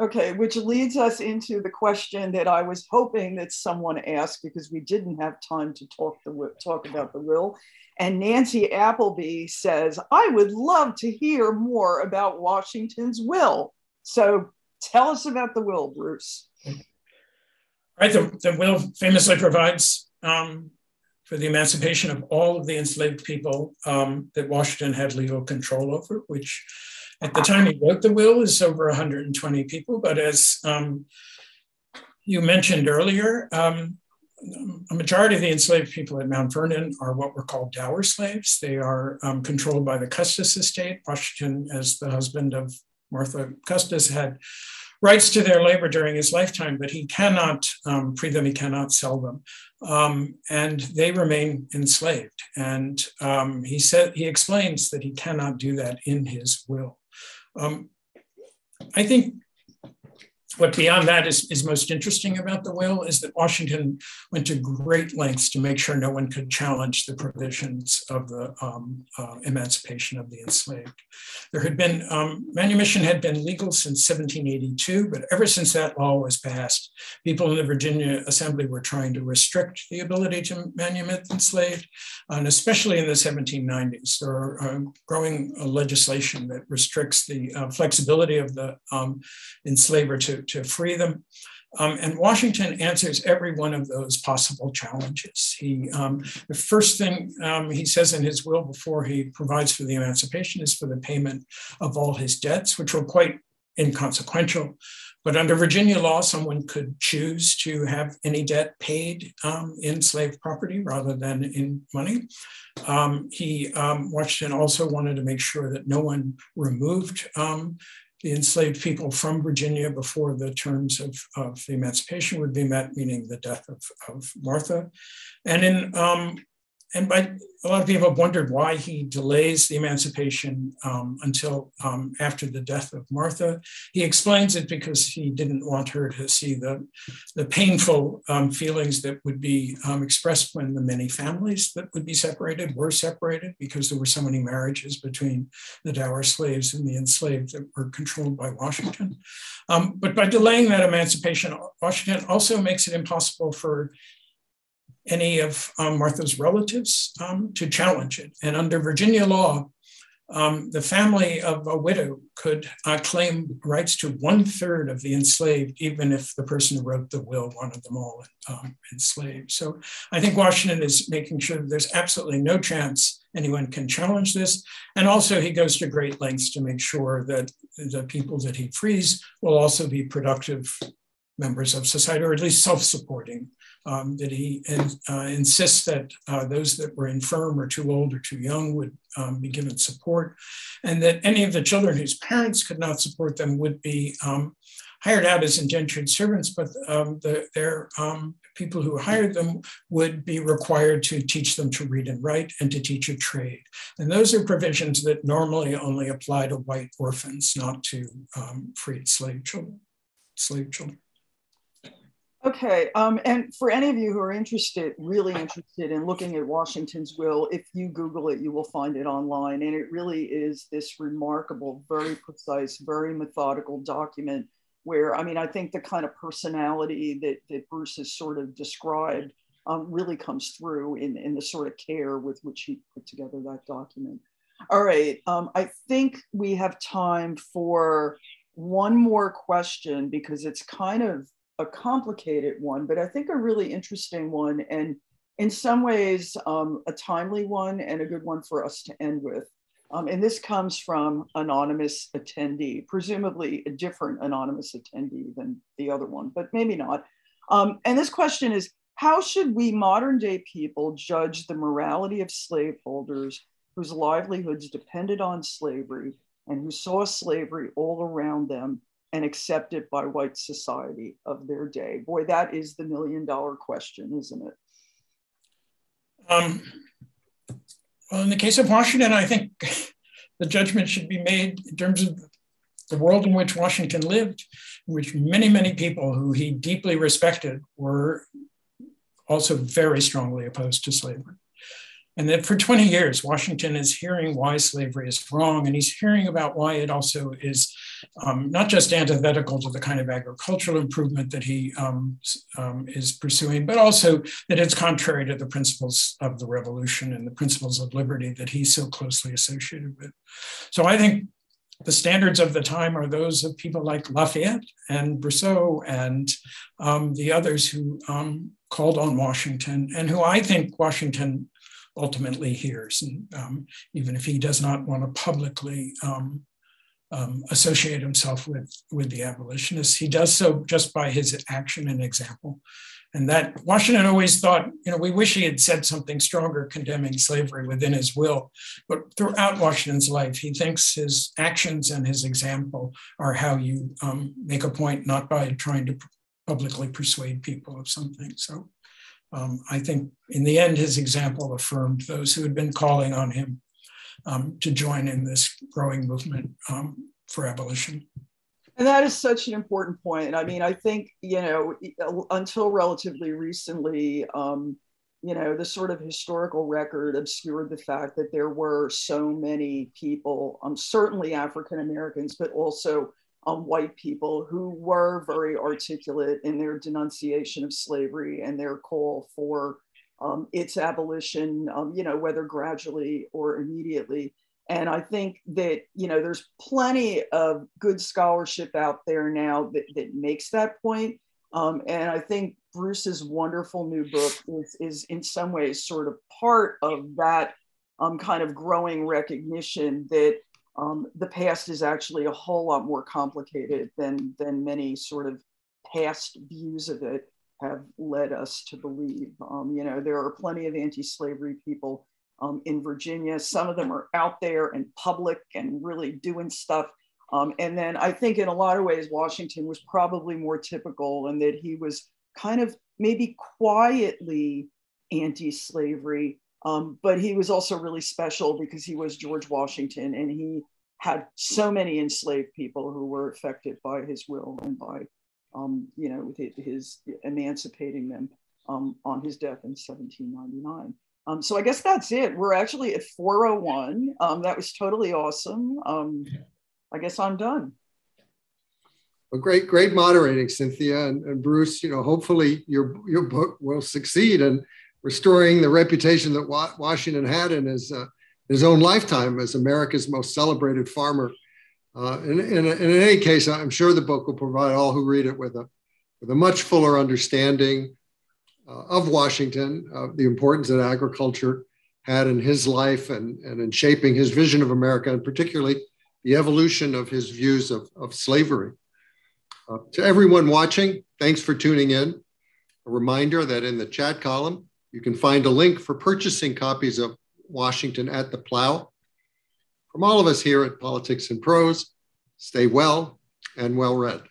Okay, which leads us into the question that I was hoping that someone asked because we didn't have time to talk the talk about the will. And Nancy Appleby says, "I would love to hear more about Washington's will." So tell us about the will, Bruce. Right, the, the will famously provides um, for the emancipation of all of the enslaved people um, that Washington had legal control over, which at the time he wrote the will is over 120 people, but as um, you mentioned earlier, um, a majority of the enslaved people at Mount Vernon are what were called dower slaves. They are um, controlled by the Custis estate. Washington, as the husband of Martha Custis, had rights to their labor during his lifetime, but he cannot um, free them, he cannot sell them. Um, and they remain enslaved. And um, he said he explains that he cannot do that in his will. Um, I think what beyond that is, is most interesting about the will is that Washington went to great lengths to make sure no one could challenge the provisions of the um, uh, emancipation of the enslaved. There had been, um, manumission had been legal since 1782, but ever since that law was passed, people in the Virginia Assembly were trying to restrict the ability to manumit the enslaved, and especially in the 1790s. There are uh, growing uh, legislation that restricts the uh, flexibility of the um, enslaver to to free them. Um, and Washington answers every one of those possible challenges. He, um, the first thing um, he says in his will before he provides for the emancipation is for the payment of all his debts, which were quite inconsequential. But under Virginia law, someone could choose to have any debt paid um, in slave property rather than in money. Um, he, um, Washington also wanted to make sure that no one removed um, the enslaved people from Virginia before the terms of, of the emancipation would be met, meaning the death of, of Martha. And in um, and by a lot of people have wondered why he delays the emancipation um, until um, after the death of Martha. He explains it because he didn't want her to see the, the painful um, feelings that would be um, expressed when the many families that would be separated were separated because there were so many marriages between the dower slaves and the enslaved that were controlled by Washington. Um, but by delaying that emancipation, Washington also makes it impossible for any of um, Martha's relatives um, to challenge it. And under Virginia law, um, the family of a widow could uh, claim rights to one third of the enslaved, even if the person who wrote the will wanted them all um, enslaved. So I think Washington is making sure there's absolutely no chance anyone can challenge this. And also, he goes to great lengths to make sure that the people that he frees will also be productive members of society, or at least self supporting um, that he uh, insists that uh, those that were infirm or too old or too young would um, be given support, and that any of the children whose parents could not support them would be um, hired out as indentured servants, but um, the, their um, people who hired them would be required to teach them to read and write and to teach a trade. And those are provisions that normally only apply to white orphans, not to um, freed slave children. Slave children. Okay, um, and for any of you who are interested, really interested in looking at Washington's will, if you Google it, you will find it online. And it really is this remarkable, very precise, very methodical document where, I mean, I think the kind of personality that, that Bruce has sort of described um, really comes through in, in the sort of care with which he put together that document. All right, um, I think we have time for one more question because it's kind of a complicated one, but I think a really interesting one, and in some ways um, a timely one and a good one for us to end with. Um, and this comes from anonymous attendee, presumably a different anonymous attendee than the other one, but maybe not. Um, and this question is, how should we modern day people judge the morality of slaveholders whose livelihoods depended on slavery and who saw slavery all around them and accepted by white society of their day? Boy, that is the million dollar question, isn't it? Um, well, in the case of Washington, I think the judgment should be made in terms of the world in which Washington lived, in which many, many people who he deeply respected were also very strongly opposed to slavery. And that for 20 years, Washington is hearing why slavery is wrong, and he's hearing about why it also is um, not just antithetical to the kind of agricultural improvement that he um, um, is pursuing, but also that it's contrary to the principles of the revolution and the principles of liberty that he's so closely associated with. So I think the standards of the time are those of people like Lafayette and Brissot and um, the others who um, called on Washington and who I think Washington ultimately hears. And um, even if he does not want to publicly um, associate himself with, with the abolitionists. He does so just by his action and example. And that Washington always thought, you know, we wish he had said something stronger condemning slavery within his will. But throughout Washington's life, he thinks his actions and his example are how you um, make a point, not by trying to publicly persuade people of something. So um, I think in the end, his example affirmed those who had been calling on him um, to join in this growing movement um, for abolition. And that is such an important point. I mean, I think, you know, until relatively recently, um, you know, the sort of historical record obscured the fact that there were so many people, um, certainly African Americans, but also um, white people who were very articulate in their denunciation of slavery and their call for um, its abolition, um, you know, whether gradually or immediately. And I think that, you know, there's plenty of good scholarship out there now that, that makes that point. Um, and I think Bruce's wonderful new book is, is in some ways sort of part of that um, kind of growing recognition that um, the past is actually a whole lot more complicated than, than many sort of past views of it have led us to believe. Um, you know, there are plenty of anti-slavery people um, in Virginia. Some of them are out there and public and really doing stuff. Um, and then I think in a lot of ways, Washington was probably more typical in that he was kind of maybe quietly anti-slavery, um, but he was also really special because he was George Washington and he had so many enslaved people who were affected by his will and by um, you know, with his emancipating them um, on his death in 1799. Um, so I guess that's it. We're actually at 401. Um, that was totally awesome. Um, I guess I'm done. Well, great, great moderating, Cynthia and, and, Bruce. You know, hopefully your your book will succeed in restoring the reputation that Washington had in his uh, his own lifetime as America's most celebrated farmer uh, and, and, and, in any case, I'm sure the book will provide all who read it with a, with a much fuller understanding uh, of Washington, uh, the importance that agriculture had in his life and, and in shaping his vision of America, and particularly the evolution of his views of, of slavery. Uh, to everyone watching, thanks for tuning in. A reminder that in the chat column, you can find a link for purchasing copies of Washington at the Plow from all of us here at Politics and Prose, stay well and well read.